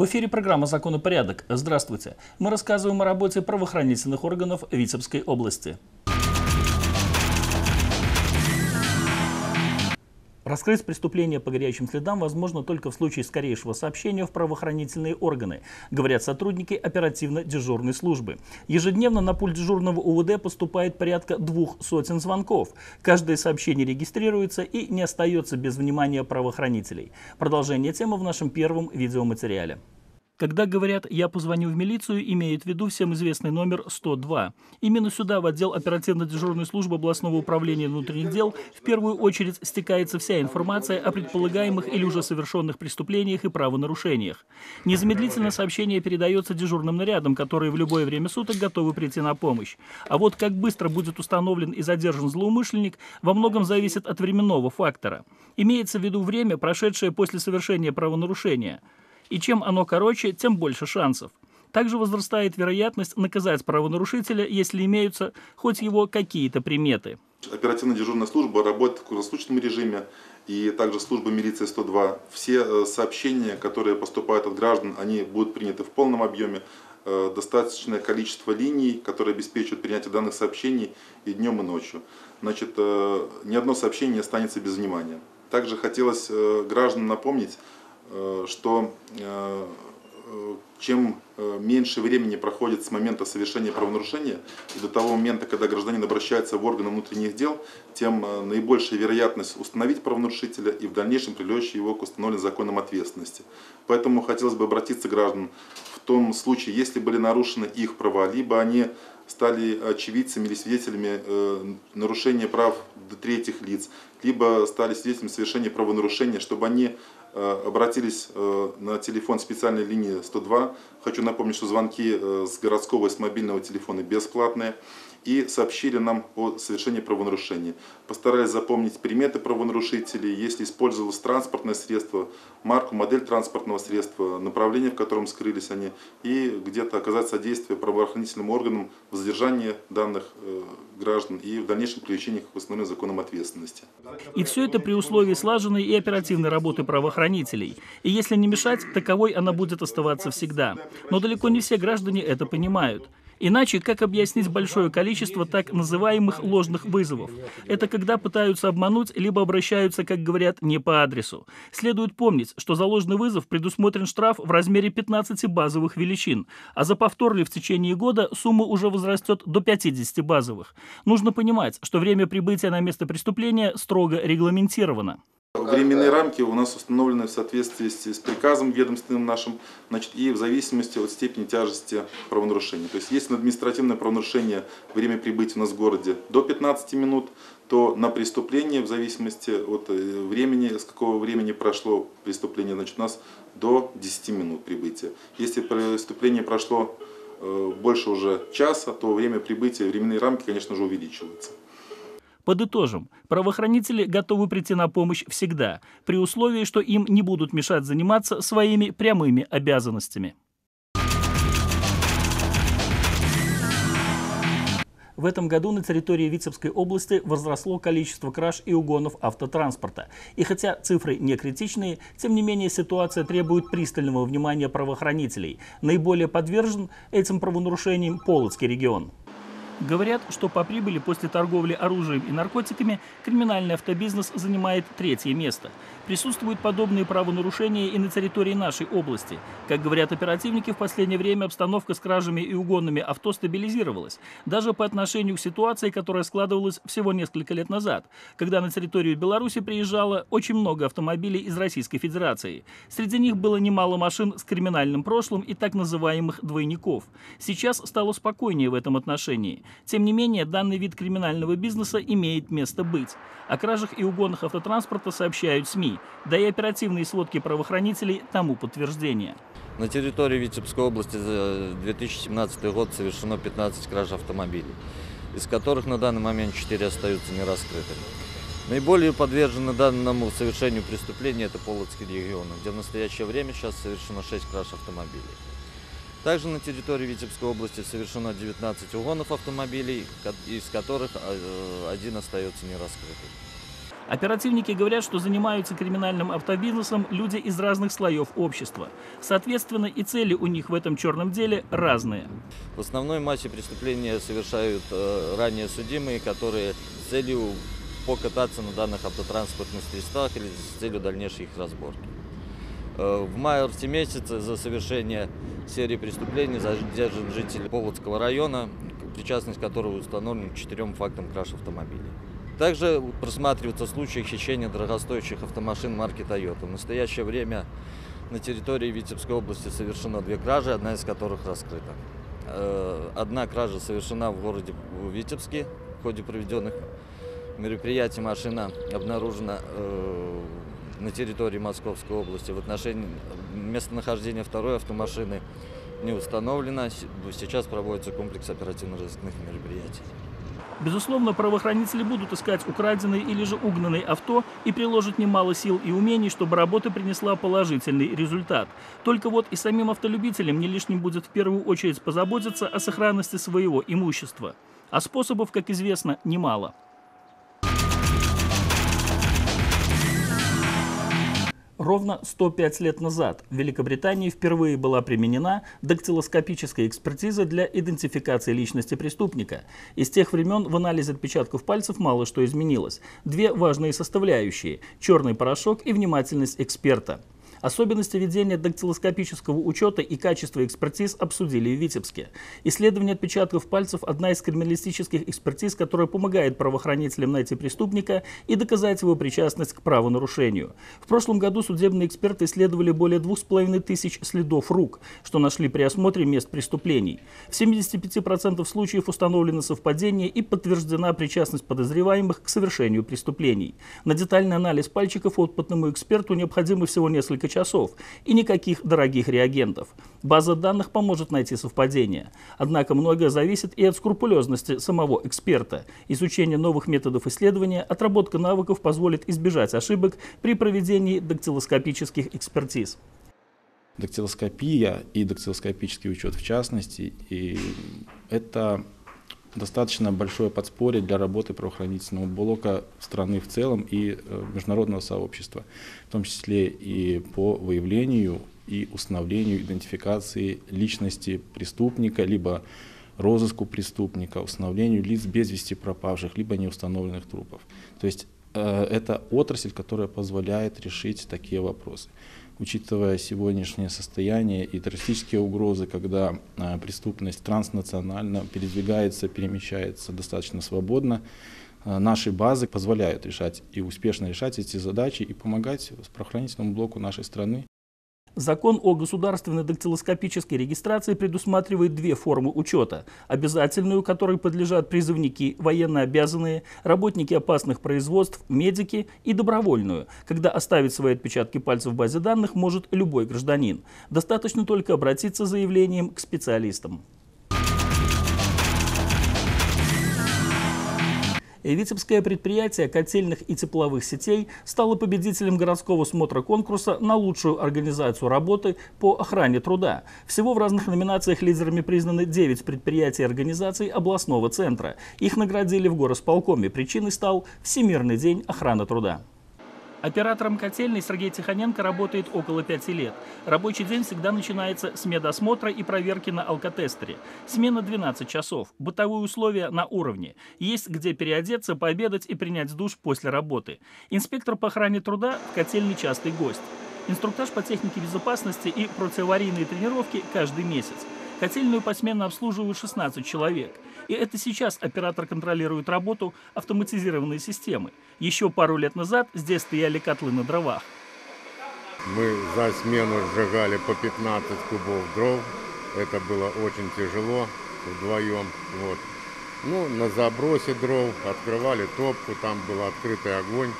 В эфире программа «Закон и порядок». Здравствуйте. Мы рассказываем о работе правоохранительных органов Витебской области. Раскрыть преступление по горячим следам возможно только в случае скорейшего сообщения в правоохранительные органы, говорят сотрудники оперативно-дежурной службы. Ежедневно на пульт дежурного УВД поступает порядка двух сотен звонков. Каждое сообщение регистрируется и не остается без внимания правоохранителей. Продолжение темы в нашем первом видеоматериале. Когда говорят «я позвоню в милицию», имеют в виду всем известный номер 102. Именно сюда, в отдел оперативно-дежурной службы областного управления внутренних дел, в первую очередь стекается вся информация о предполагаемых или уже совершенных преступлениях и правонарушениях. Незамедлительно сообщение передается дежурным нарядам, которые в любое время суток готовы прийти на помощь. А вот как быстро будет установлен и задержан злоумышленник, во многом зависит от временного фактора. Имеется в виду время, прошедшее после совершения правонарушения – и чем оно короче, тем больше шансов. Также возрастает вероятность наказать правонарушителя, если имеются хоть его какие-то приметы. Оперативно-дежурная служба работает в круглосуточном режиме, и также служба милиции 102. Все э, сообщения, которые поступают от граждан, они будут приняты в полном объеме. Э, достаточное количество линий, которые обеспечивают принятие данных сообщений и днем, и ночью. Значит, э, ни одно сообщение не останется без внимания. Также хотелось гражданам напомнить, что э, э, чем меньше времени проходит с момента совершения правонарушения до того момента, когда гражданин обращается в органы внутренних дел, тем наибольшая вероятность установить правонарушителя и в дальнейшем привлечь его к установленной законом ответственности. Поэтому хотелось бы обратиться к гражданам в том случае, если были нарушены их права, либо они стали очевидцами или свидетелями нарушения прав третьих лиц, либо стали свидетелями совершения правонарушения, чтобы они Э, обратились э, на телефон специальной линии 102. Хочу напомнить, что звонки э, с городского и с мобильного телефона бесплатные и сообщили нам о совершении правонарушения. Постарались запомнить приметы правонарушителей, если использовалось транспортное средство, марку, модель транспортного средства, направление, в котором скрылись они, и где-то оказать содействие правоохранительным органам в задержании данных э, граждан и в дальнейшем привлечении к установленной законом ответственности. И все это при условии слаженной и оперативной работы правоохранителей. И если не мешать, таковой она будет оставаться всегда. Но далеко не все граждане это понимают. Иначе как объяснить большое количество так называемых ложных вызовов? Это когда пытаются обмануть, либо обращаются, как говорят, не по адресу. Следует помнить, что за ложный вызов предусмотрен штраф в размере 15 базовых величин, а за повтор ли в течение года сумма уже возрастет до 50 базовых. Нужно понимать, что время прибытия на место преступления строго регламентировано. Временные рамки у нас установлены в соответствии с приказом ведомственным нашим значит, и в зависимости от степени тяжести правонарушения. То есть если на административное правонарушение время прибытия у нас в городе до 15 минут, то на преступление в зависимости от э, времени, с какого времени прошло преступление, значит, у нас до 10 минут прибытия. Если преступление прошло э, больше уже часа, то время прибытия, временные рамки, конечно же, увеличиваются. Подытожим, правоохранители готовы прийти на помощь всегда, при условии, что им не будут мешать заниматься своими прямыми обязанностями. В этом году на территории Витебской области возросло количество краж и угонов автотранспорта. И хотя цифры не критичные, тем не менее ситуация требует пристального внимания правоохранителей. Наиболее подвержен этим правонарушениям Полоцкий регион. Говорят, что по прибыли после торговли оружием и наркотиками криминальный автобизнес занимает третье место. Присутствуют подобные правонарушения и на территории нашей области. Как говорят оперативники, в последнее время обстановка с кражами и угонами авто стабилизировалась. Даже по отношению к ситуации, которая складывалась всего несколько лет назад, когда на территорию Беларуси приезжало очень много автомобилей из Российской Федерации. Среди них было немало машин с криминальным прошлым и так называемых двойников. Сейчас стало спокойнее в этом отношении. Тем не менее, данный вид криминального бизнеса имеет место быть. О кражах и угонах автотранспорта сообщают СМИ, да и оперативные сводки правоохранителей тому подтверждение. На территории Витебской области за 2017 год совершено 15 краж автомобилей, из которых на данный момент 4 остаются нераскрытыми. Наиболее подвержены данному совершению преступления это Полоцкий регион, где в настоящее время сейчас совершено 6 краж автомобилей. Также на территории Витебской области совершено 19 угонов автомобилей, из которых э, один остается нераскрытым. Оперативники говорят, что занимаются криминальным автобизнесом люди из разных слоев общества. Соответственно, и цели у них в этом черном деле разные. В основной массе преступления совершают э, ранее судимые, которые с целью покататься на данных автотранспортных средствах или с целью дальнейшей их разборки. Э, в марте месяце за совершение серии преступлений задержан житель Поводского района, причастность которого установлена к четырем фактам краж автомобилей. Также просматриваются случаи хищения дорогостоящих автомашин марки Toyota. В настоящее время на территории Витебской области совершено две кражи, одна из которых раскрыта. Э, одна кража совершена в городе Витебске. В ходе проведенных мероприятий машина обнаружена э, на территории Московской области. В отношении местонахождения второй автомашины не установлено. Сейчас проводится комплекс оперативно-розыскных мероприятий. Безусловно, правоохранители будут искать украденные или же угнанные авто и приложат немало сил и умений, чтобы работа принесла положительный результат. Только вот и самим автолюбителям не лишним будет в первую очередь позаботиться о сохранности своего имущества. А способов, как известно, немало. Ровно 105 лет назад в Великобритании впервые была применена дактилоскопическая экспертиза для идентификации личности преступника. И с тех времен в анализе отпечатков пальцев мало что изменилось. Две важные составляющие – черный порошок и внимательность эксперта. Особенности ведения дактилоскопического учета и качество экспертиз обсудили в Витебске. Исследование отпечатков пальцев – одна из криминалистических экспертиз, которая помогает правоохранителям найти преступника и доказать его причастность к правонарушению. В прошлом году судебные эксперты исследовали более двух с половиной тысяч следов рук, что нашли при осмотре мест преступлений. В 75% случаев установлено совпадение и подтверждена причастность подозреваемых к совершению преступлений. На детальный анализ пальчиков опытному эксперту необходимо всего несколько часов и никаких дорогих реагентов. База данных поможет найти совпадения. Однако многое зависит и от скрупулезности самого эксперта. Изучение новых методов исследования, отработка навыков позволит избежать ошибок при проведении дактилоскопических экспертиз. Дактилоскопия и дактилоскопический учет в частности, и это достаточно большое подспорье для работы правоохранительного блока страны в целом и э, международного сообщества, в том числе и по выявлению и установлению идентификации личности преступника, либо розыску преступника, установлению лиц без вести пропавших, либо неустановленных трупов. То есть э, это отрасль, которая позволяет решить такие вопросы учитывая сегодняшнее состояние и террористические угрозы, когда а, преступность транснационально передвигается, перемещается достаточно свободно, а, наши базы позволяют решать и успешно решать эти задачи и помогать правоохранительному блоку нашей страны. Закон о государственной дактилоскопической регистрации предусматривает две формы учета. Обязательную, которой подлежат призывники, военнообязанные, работники опасных производств, медики и добровольную, когда оставить свои отпечатки пальцев в базе данных может любой гражданин. Достаточно только обратиться с заявлением к специалистам. Витебское предприятие котельных и тепловых сетей стало победителем городского смотра конкурса на лучшую организацию работы по охране труда. Всего в разных номинациях лидерами признаны 9 предприятий и организаций областного центра. Их наградили в горосполкоме. Причиной стал Всемирный день охраны труда. Оператором котельной Сергей Тихоненко работает около пяти лет. Рабочий день всегда начинается с медосмотра и проверки на алкотестере. Смена 12 часов. Бытовые условия на уровне. Есть где переодеться, пообедать и принять душ после работы. Инспектор по охране труда в котельной частый гость. Инструктаж по технике безопасности и противоаварийные тренировки каждый месяц. Котельную посменно обслуживают 16 человек. И это сейчас оператор контролирует работу автоматизированной системы. Еще пару лет назад здесь стояли котлы на дровах. Мы за смену сжигали по 15 кубов дров. Это было очень тяжело вдвоем. Вот. Ну, на забросе дров открывали топку, там был открытый огонь.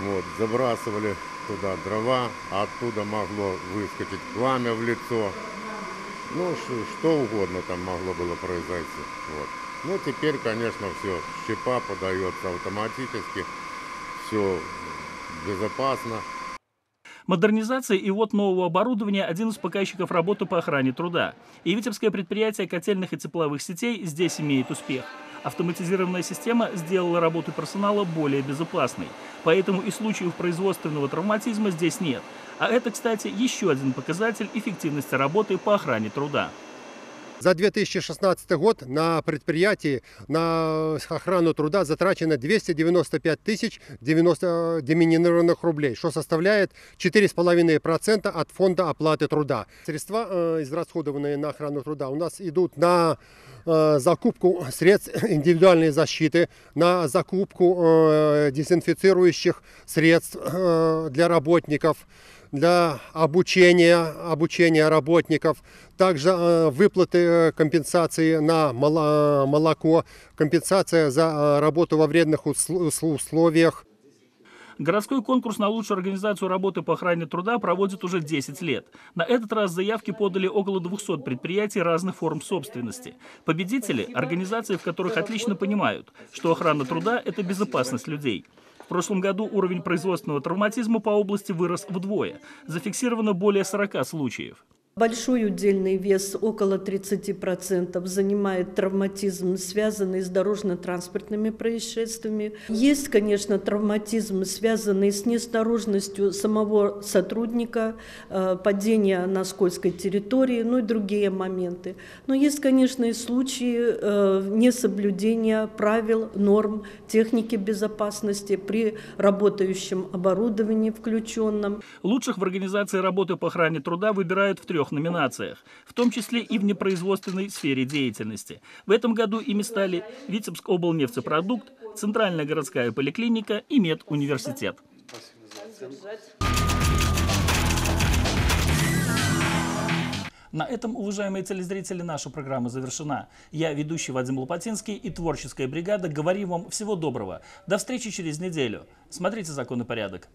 Вот, забрасывали туда дрова, а оттуда могло выскочить пламя в лицо. Ну, что угодно там могло было произойти. Вот. Ну, теперь, конечно, все, щепа подается автоматически, все безопасно. Модернизация и ввод нового оборудования – один из показчиков работы по охране труда. И Витебское предприятие котельных и тепловых сетей здесь имеет успех. Автоматизированная система сделала работу персонала более безопасной. Поэтому и случаев производственного травматизма здесь нет. А это, кстати, еще один показатель эффективности работы по охране труда. За 2016 год на предприятии на охрану труда затрачено 295 тысяч 90 доминированных рублей, что составляет 4,5% от фонда оплаты труда. Средства, э, израсходованные на охрану труда, у нас идут на э, закупку средств индивидуальной защиты, на закупку э, дезинфицирующих средств для работников, для обучения, обучения работников, также э, выплаты э, компенсации на молоко, компенсация за э, работу во вредных условиях. Городской конкурс на лучшую организацию работы по охране труда проводит уже 10 лет. На этот раз заявки подали около 200 предприятий разных форм собственности. Победители – организации, в которых отлично понимают, что охрана труда – это безопасность людей. В прошлом году уровень производственного травматизма по области вырос вдвое. Зафиксировано более 40 случаев. Большой удельный вес, около 30%, занимает травматизм, связанный с дорожно-транспортными происшествиями. Есть, конечно, травматизм, связанный с неосторожностью самого сотрудника, э, падение на скользкой территории, ну и другие моменты. Но есть, конечно, и случаи э, несоблюдения правил, норм техники безопасности при работающем оборудовании включенном. Лучших в организации работы по охране труда выбирают в трех трех номинациях, в том числе и в непроизводственной сфере деятельности. В этом году ими стали Витебск облнефтепродукт, Центральная городская поликлиника и Медуниверситет. На этом, уважаемые телезрители, наша программа завершена. Я ведущий Вадим Лопатинский и творческая бригада говорим вам всего доброго. До встречи через неделю. Смотрите «Закон и порядок».